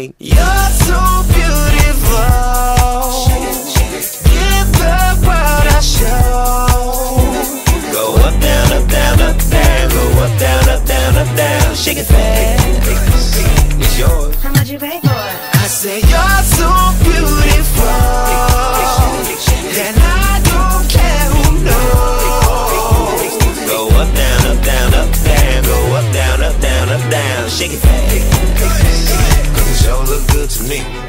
You're so beautiful. Give the world a show. Go up, down, up, down, up, down. Go up, down, up, down, up, down. Shake it fast. It's yours. How much you pay for it? I say you're so beautiful. And I don't care who knows. Go up, down, up, down, up, down. Go up, down, up, down, up, down. Shake it fast. me.